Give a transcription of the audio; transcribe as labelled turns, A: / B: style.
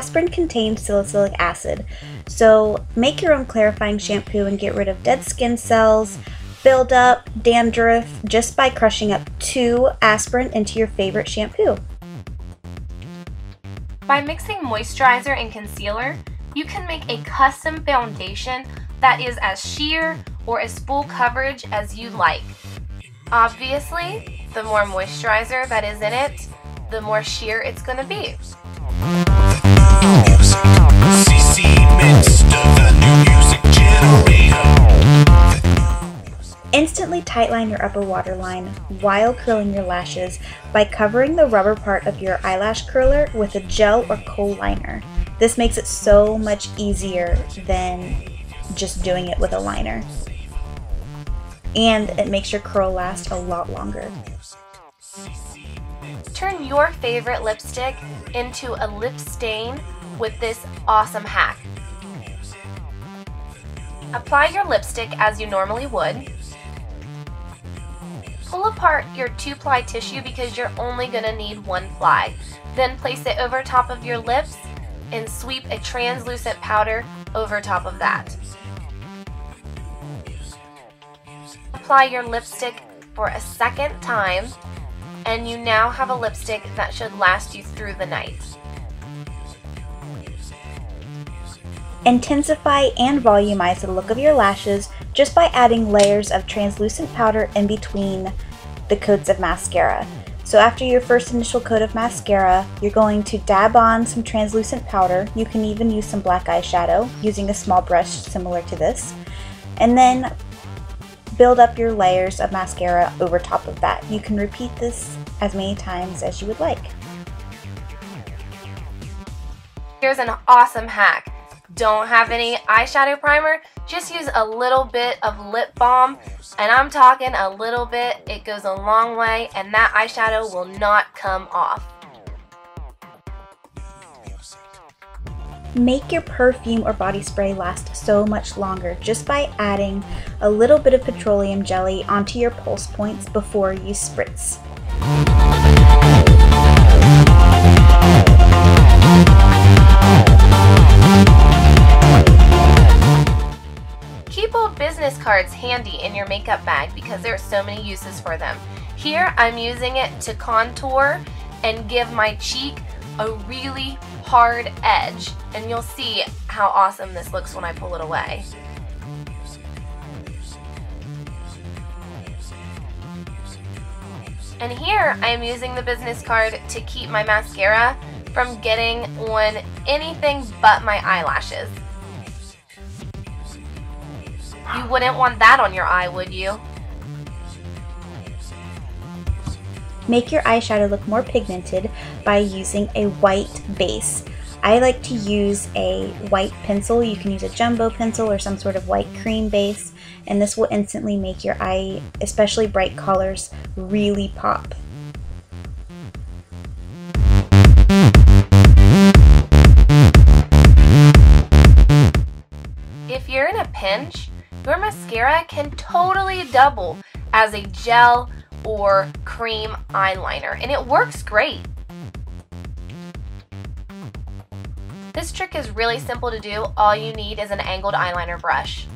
A: can contain salicylic acid. So make your own clarifying shampoo and get rid of dead skin cells, buildup, dandruff, just by crushing up two aspirin into your favorite shampoo.
B: By mixing moisturizer and concealer, you can make a custom foundation that is as sheer or as full coverage as you like. Obviously, the more moisturizer that is in it, the more sheer it's going to be.
A: Instantly tightline your upper waterline while curling your lashes by covering the rubber part of your eyelash curler with a gel or kohl liner. This makes it so much easier than just doing it with a liner. And it makes your curl last a lot longer.
B: Turn your favorite lipstick into a lip stain with this awesome hack. Apply your lipstick as you normally would. Pull apart your two-ply tissue because you're only going to need one ply. Then place it over top of your lips and sweep a translucent powder over top of that. Apply your lipstick for a second time and you now have a lipstick that should last you through the night.
A: Intensify and volumize the look of your lashes just by adding layers of translucent powder in between the coats of mascara. So after your first initial coat of mascara, you're going to dab on some translucent powder. You can even use some black eyeshadow using a small brush similar to this. And then build up your layers of mascara over top of that. You can repeat this as many times as you would like.
B: Here's an awesome hack don't have any eyeshadow primer, just use a little bit of lip balm. And I'm talking a little bit, it goes a long way, and that eyeshadow will not come off.
A: Make your perfume or body spray last so much longer just by adding a little bit of petroleum jelly onto your pulse points before you spritz.
B: Keep old business cards handy in your makeup bag because there are so many uses for them. Here I'm using it to contour and give my cheek a really hard edge and you'll see how awesome this looks when I pull it away. And here I am using the business card to keep my mascara from getting on anything but my eyelashes. You wouldn't want that on your eye, would you?
A: Make your eyeshadow look more pigmented by using a white base. I like to use a white pencil. You can use a jumbo pencil or some sort of white cream base and this will instantly make your eye, especially bright colors, really pop.
B: If you're in a pinch, your mascara can totally double as a gel or cream eyeliner, and it works great. This trick is really simple to do. All you need is an angled eyeliner brush.